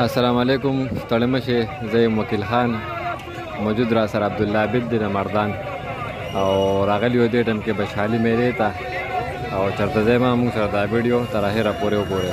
السلام علیکم ستړی مشه زه یم وکیل خان موجود را سره عبد الله عبد د مردان او راغلی و دې ټم کې بشحالي مېلې ته او چرته ځای ما موږ سره دا ویډیو تر اخره پورې وګورئ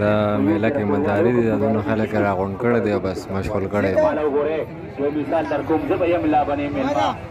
دا میله کې منداري دي دا دونه خلک راغونډ کړی دی بس مشغول کړی دی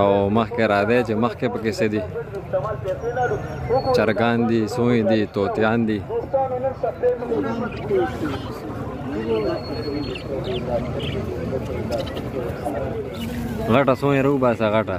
او مخکې را دی چې مخکې پکې څه دي چرګان دي سوی دي طوطیان دي غټه سوی رو باسه غټه